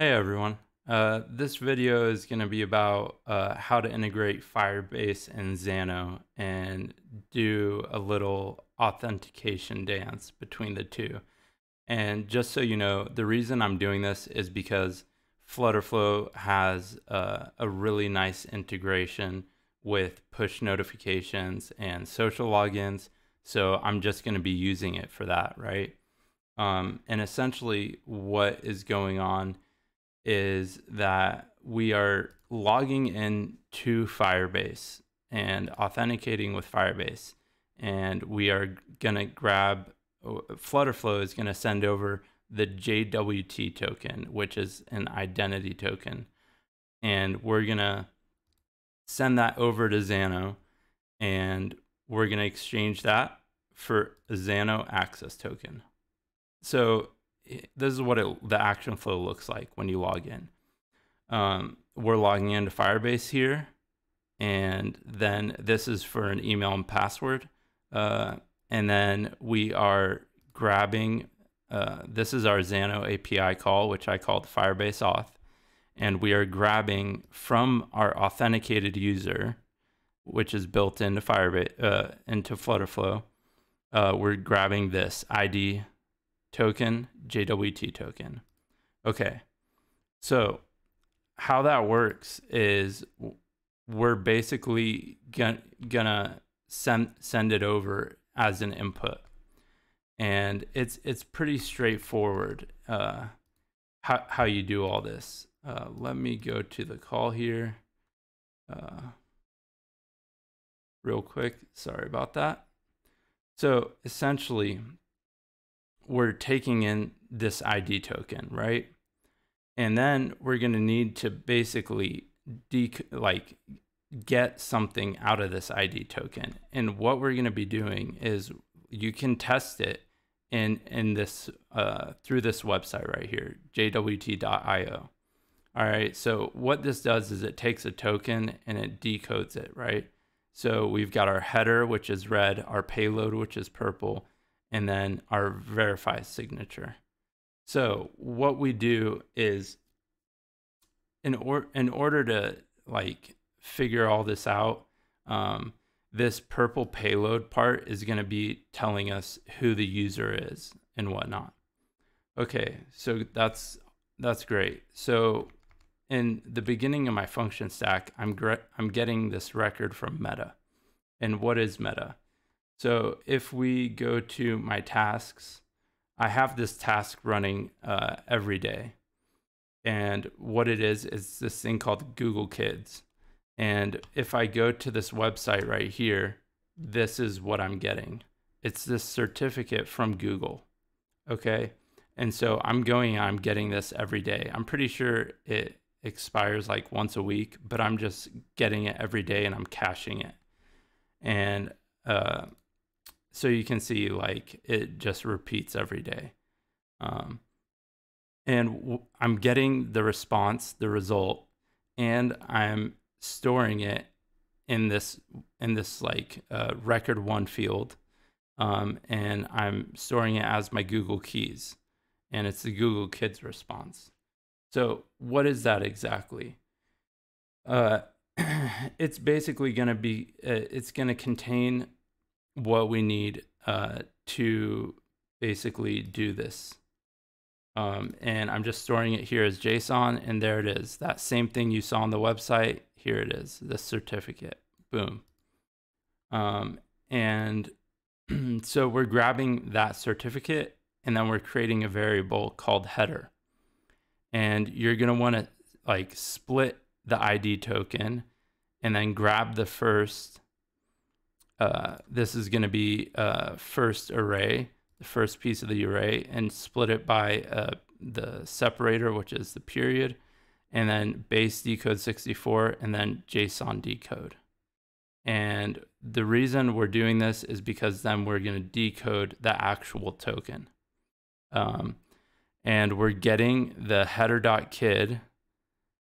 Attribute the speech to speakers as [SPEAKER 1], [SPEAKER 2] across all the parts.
[SPEAKER 1] Hey everyone. Uh, this video is going to be about uh, how to integrate Firebase and Xano and do a little authentication dance between the two. And just so you know, the reason I'm doing this is because Flutterflow has uh, a really nice integration with push notifications and social logins. So I'm just going to be using it for that, right? Um, and essentially, what is going on is that we are logging in to Firebase and authenticating with Firebase. And we are going to grab, uh, Flutterflow is going to send over the JWT token, which is an identity token. And we're going to send that over to Xano and we're going to exchange that for a Xano access token. So this is what it, the action flow looks like when you log in. Um, we're logging into Firebase here, and then this is for an email and password. Uh, and then we are grabbing, uh, this is our Xano API call, which I called Firebase auth. And we are grabbing from our authenticated user, which is built into Firebase, uh, into Flutterflow. Uh, we're grabbing this ID token, JWT token. Okay. So how that works is we're basically gonna, send send it over as an input. And it's it's pretty straightforward uh, how how you do all this. Uh, let me go to the call here. Uh, real quick. Sorry about that. So essentially, we're taking in this ID token, right? And then we're going to need to basically like get something out of this ID token. And what we're going to be doing is you can test it in in this uh, through this website right here, jwt.io. All right. So what this does is it takes a token and it decodes it, right? So we've got our header, which is red, our payload, which is purple, and then our verify signature. So what we do is in or in order to like figure all this out, um, this purple payload part is going to be telling us who the user is and whatnot. Okay, so that's that's great. So in the beginning of my function stack, I'm I'm getting this record from Meta. And what is Meta? So if we go to my tasks, I have this task running uh, every day. And what it is, is this thing called Google Kids. And if I go to this website right here, this is what I'm getting. It's this certificate from Google. Okay. And so I'm going, I'm getting this every day. I'm pretty sure it expires like once a week, but I'm just getting it every day and I'm caching it. And uh, so you can see like it just repeats every day. Um, and w- I'm getting the response, the result, and I'm storing it in this in this like uh, record one field, um, and I'm storing it as my Google keys, and it's the Google Kids response. So what is that exactly? Uh, it's basically going to be uh, it's going to contain what we need uh, to basically do this. Um, and I'm just storing it here as JSON, and there it is. That same thing you saw on the website, here it is, the certificate. Boom. Um, and so we're grabbing that certificate, and then we're creating a variable called header. And you're going to want to like split the ID token and then grab the first uh, this is going to be uh, first array, the first piece of the array, and split it by uh, the separator, which is the period, and then base decode 64, and then JSON decode. And the reason we're doing this is because then we're going to decode the actual token. Um, and we're getting the header.kid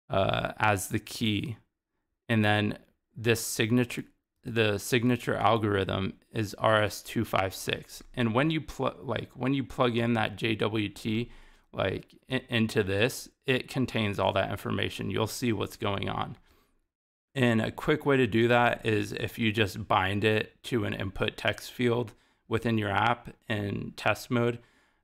[SPEAKER 1] uh, as the key. And then this signature the signature algorithm is RS256. And when you plug like when you plug in that JWT, like in, into this, it contains all that information. You'll see what's going on. And a quick way to do that is if you just bind it to an input text field within your app in test mode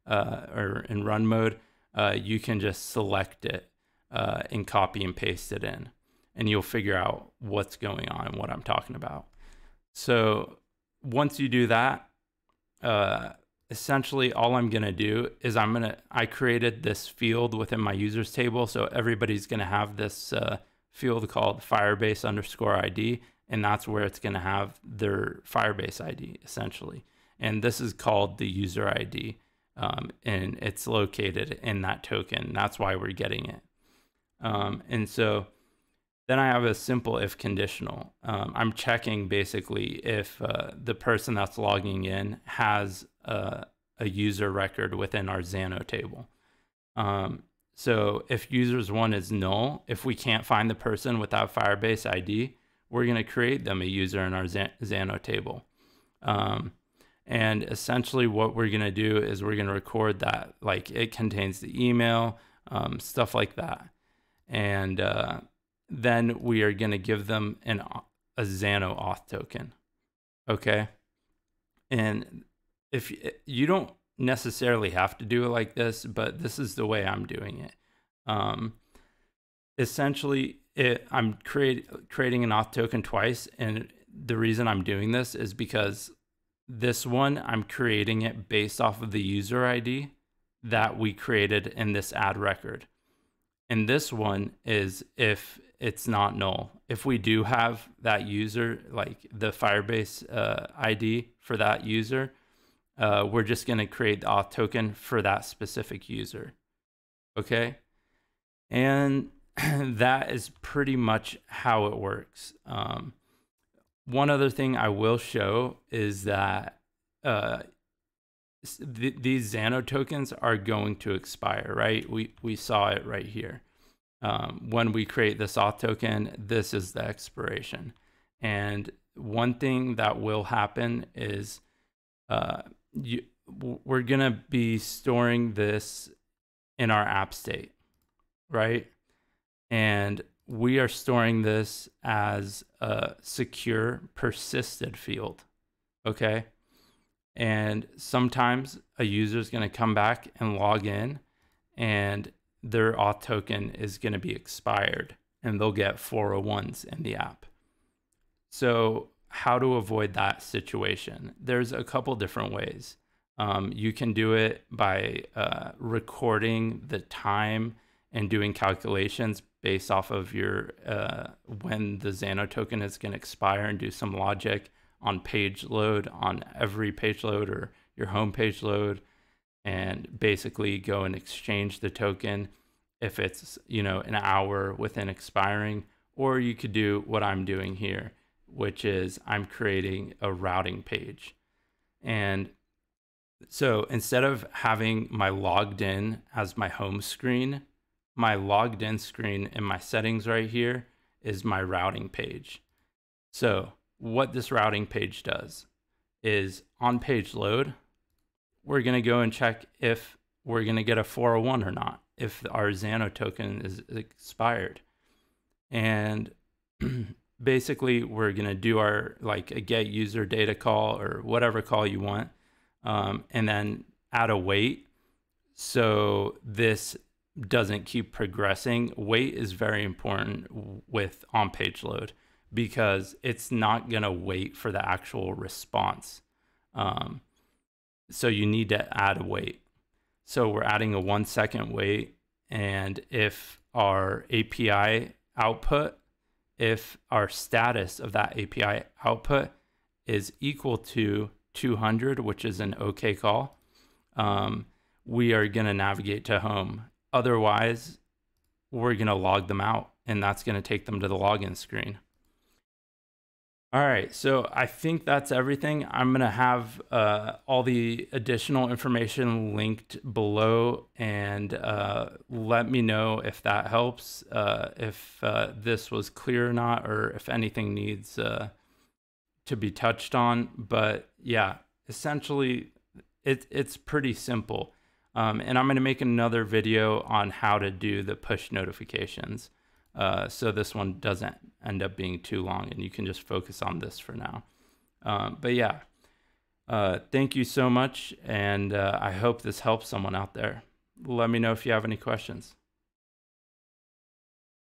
[SPEAKER 1] uh, or in run mode, uh, you can just select it uh, and copy and paste it in. And you'll figure out what's going on and what I'm talking about. So once you do that, uh, essentially all I'm going to do is I'm going to, I created this field within my users table. So everybody's going to have this uh, field called Firebase underscore ID. And that's where it's going to have their Firebase ID essentially. And this is called the user ID. Um, and it's located in that token. That's why we're getting it. Um, and so then I have a simple if conditional. Um, I'm checking basically if uh, the person that's logging in has a, a, user record within our Xano table. Um, so if users one is null, if we can't find the person without Firebase ID, we're going to create them a user in our Xano table. Um, and essentially what we're going to do is we're going to record that, like it contains the email, um, stuff like that. And uh, then we are going to give them an a Xano auth token. Okay. And if you don't necessarily have to do it like this, but this is the way I'm doing it. Um, essentially, it, I'm create, creating an auth token twice. And the reason I'm doing this is because this one, I'm creating it based off of the user ID that we created in this add record. And this one is if it's not null. If we do have that user, like the Firebase uh, ID for that user, uh, we're just going to create the auth token for that specific user. Okay. And that is pretty much how it works. Um, one other thing I will show is that uh, th these Xano tokens are going to expire, right? We, we saw it right here um, when we create this auth token, this is the expiration. And one thing that will happen is uh, you, we're going to be storing this in our app state, right? And we are storing this as a secure persisted field, okay? And sometimes a user is going to come back and log in and their auth token is going to be expired and they'll get 401s in the app. So, how to avoid that situation? There's a couple different ways. Um, you can do it by uh, recording the time and doing calculations based off of your uh, when the Xano token is going to expire and do some logic on page load on every page load or your home page load and basically go and exchange the token if it's, you know, an hour within expiring, or you could do what I'm doing here, which is I'm creating a routing page. And so instead of having my logged in as my home screen, my logged in screen in my settings right here is my routing page. So what this routing page does is on page load, we're going to go and check if we're going to get a 401 or not, if our Xano token is expired. And basically, we're going to do our like a get user data call or whatever call you want, um, and then add a wait. So this doesn't keep progressing. Wait is very important with on page load because it's not going to wait for the actual response. Um, so you need to add a wait. So we're adding a one second wait. And if our API output, if our status of that API output is equal to 200, which is an OK call, um, we are going to navigate to home. Otherwise, we're going to log them out, and that's going to take them to the login screen. All right, so I think that's everything. I'm going to have uh, all the additional information linked below and uh, let me know if that helps, uh, if uh, this was clear or not, or if anything needs uh, to be touched on. But yeah, essentially, it, it's pretty simple. Um, and I'm going to make another video on how to do the push notifications. Uh, so this one doesn't end up being too long and you can just focus on this for now. Um, but yeah, uh, thank you so much. And uh, I hope this helps someone out there. Let me know if you have any questions.